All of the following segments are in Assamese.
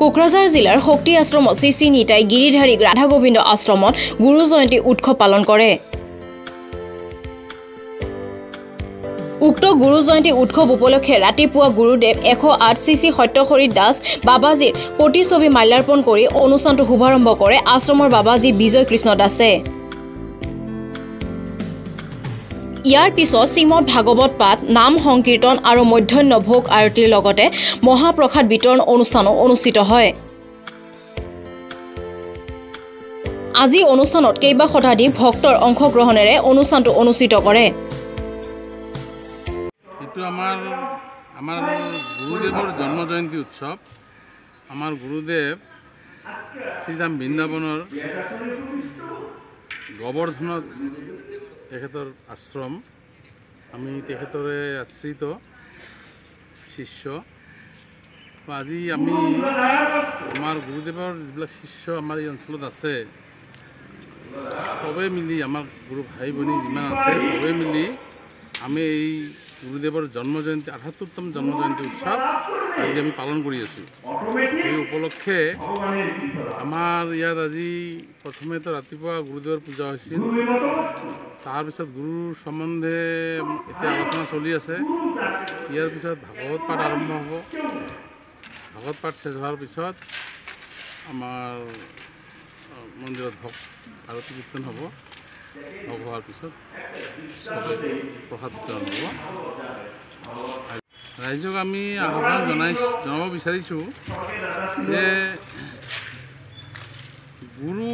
কোকৰাঝাৰ জিলাৰ শক্তি আশ্ৰমত শ্ৰী শ্ৰী নিতাই গিৰিধাৰী ৰাধা গোবিন্দ আশ্ৰমত গুৰু জয়ন্তী উৎসৱ পালন কৰে। উক্ত গুৰু জয়ন্তী উৎসৱ উপলক্ষে ৰাতিপুৱা গুৰুদেৱ এশ আঠ শ্ৰী শ্ৰী সত্যশৰী দাস বাবাজীৰ প্ৰতিচ্ছবি মাল্যাৰ্পণ কৰি অনুষ্ঠানটো শুভাৰম্ভ কৰে। আশ্ৰমৰ বাবাজী বিজয় কৃষ্ণ দাসে। ইয়াৰ পিছত শ্ৰীমদ ভাগৱত পাঠ নাম সংকীৰ্তন আৰু মধ্যাহ্ন ভোগ আৰতিৰ লগতে মহাপ্ৰসাদ বিতৰণ অনুষ্ঠানো অনুষ্ঠিত হয়। আজি অনুষ্ঠানত কেইবা শতাধিক ভক্তৰ অংশগ্ৰহণেৰে অনুষ্ঠানটো অনুষ্ঠিত কৰে। আমাৰ গুৰুদেৱ শ্ৰীৰাম বৃন্দাবনৰ গোৱৰ্ধনত তেখেতৰ আশ্রম। আমি তেখেতৰে আশ্রিত শিষ্য। আজি আমি আমাৰ গুৰুদেৱৰ যিবিলাক শিষ্য আমাৰ এই অঞ্চলত আছে চবেই মিলি আমাৰ গুৰু ভাই ভনী যিমান আছে চবেই মিলি আমি এই গুৰুদেৱৰ জন্ম জয়ন্তী আঠাত্তৰতম জন্ম জয়ন্তী উৎসৱ আজি আমি পালন কৰি আছোঁ। এই উপলক্ষে আমাৰ ইয়াত আজি প্ৰথমেতো ৰাতিপুৱা গুৰুদেৱৰ পূজা হৈছিল। তাৰপিছত গুৰুৰ সম্বন্ধে এতিয়া আলোচনা চলি আছে। ইয়াৰ পিছত ভাগৱত পাঠ আৰম্ভ হ'ব। ভাগৱত পাঠ শেষ হোৱাৰ পিছত আমাৰ মন্দিৰত ভোগ আৰতি কীৰ্তন হ'ব। ভোগ হোৱাৰ পিছত চবে প্ৰসাদ বিতৰণ হ'ব। ৰাইজক আমি আহ্বান জনাই জনাব বিচাৰিছোঁ যে গুৰু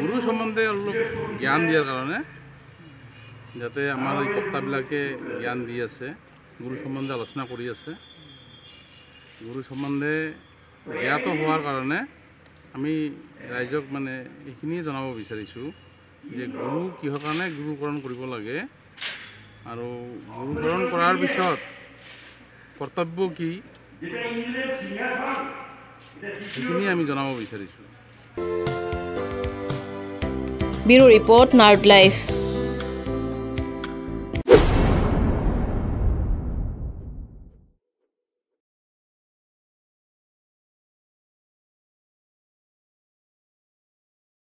গুৰু সম্বন্ধে অলপ জ্ঞান দিয়াৰ কাৰণে যাতে আমাৰ এই বক্তাবিলাকে জ্ঞান দি আছে গুৰু সম্বন্ধে আলোচনা কৰি আছে। গুৰু সম্বন্ধে জ্ঞাত হোৱাৰ কাৰণে আমি ৰাইজক মানে এইখিনিয়ে জনাব বিচাৰিছোঁ। যে গুৰু কিহৰ কাৰণে গুৰুকৰণ কৰিব লাগে আৰু গুৰুকৰণ কৰাৰ পিছত কৰ্তব্য কি? সেইখিনি আমি জনাব বিচাৰিছোঁ। Bureau report নাৰ্ড life